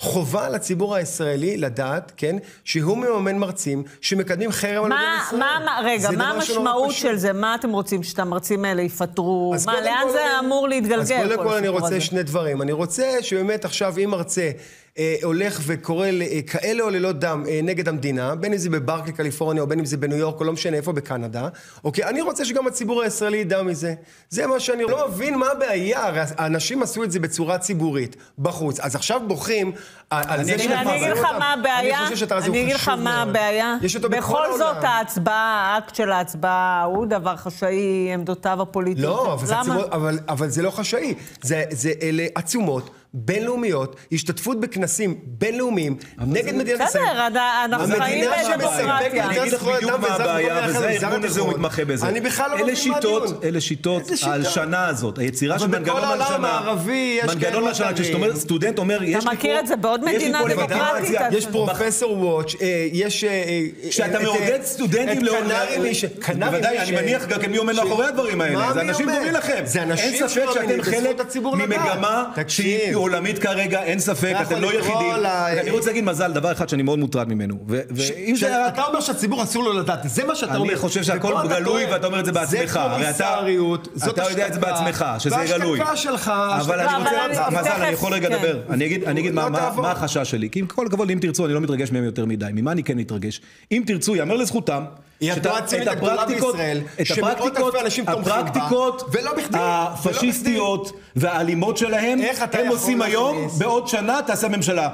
חובה לציבור הישראלי לדעת, כן, שהוא מממן מרצים שמקדמים חרם על מדינת ישראל. מה, רגע, מה המשמעות של זה? מה אתם רוצים, שאת המרצים האלה יפטרו? מה, לאן זה אמור להתגלגל? אז קודם כל אני רוצה שני דברים. אני רוצה שבאמת עכשיו אם מרצה הולך וקורא אה, כאלה עוללות דם אה, נגד המדינה, בין אם זה בברקלי, קליפורניה, או בין אם זה בניו יורק, או לא משנה איפה, בקנדה, אוקיי? אני רוצה שגם הציבור הישראלי ידע מזה. זה מה שאני לא מבין מה הבעיה, הרי האנשים עשו את זה בצורה ציבורית, בחוץ. אז עכשיו בוכים על זה אותם. אני אגיד לך מה הבעיה, אני אגיד לך מה הבעיה. בכל זאת ההצבעה, האקט של ההצבעה, הוא דבר חשאי, עמדותיו הפוליטיות. לא, אבל זה לא חשאי. זה אלה עצומות. בינלאומיות, השתתפות בכנסים בינלאומיים נגד מדינת ישראל. בסדר, אנחנו חיים בדמוקרטיה. אני אגיד לך בדיוק מה הבעיה, וזה הארגון הזה, הוא מתמחה בזה. אני בכלל לא מבין מה הדיון. אלה שיטות, ההלשנה הזאת, היצירה של מנגנון הלשנה. אבל בכל העולם הערבי יש כאלה מנגנון הלשנה, כשסטודנט אומר, יש לי פה... אתה מכיר את זה בעוד מדינה דמוקרטית? יש פרופסור וואץ', יש... כשאתה מעודד סטודנטים בוודאי, אני מניח גם מי עומד מאחורי הדברים האלה. זה אנשים טובים לכם. אין ספק שאתם חלק ממגמה שהיא עולמית כרגע, אין ספק, אתם לא יחידים. אני רוצה להגיד מזל, דבר אחד שאני מאוד מוטרד ממנו. אתה אומר שהציבור אסור לו לדעת, זה מה שאתה אומר. אני חושב שהכל גלוי ואתה אומר את זה בעצמך. זה קומיסריות, זאת אתה יודע את זה בעצמך, שזה גלוי. והשתקה שלך. אבל אני רוצה, מזל, אני יכול רגע לדבר. אני אגיד מה החשש שלי. כי עם כל הכבוד, אם תרצו, אני לא מתרגש מהם יותר מדי. ממה אני כן מתרגש? אם תרצו, יאמר לזכותם. היא התנועה הציונית הגדולה בישראל, שמאות אלפי אנשים תומכים בה, הפרקטיקות הפשיסטיות והאלימות שלהם, הם עושים היום, בעוד שנה תעשה ממשלה.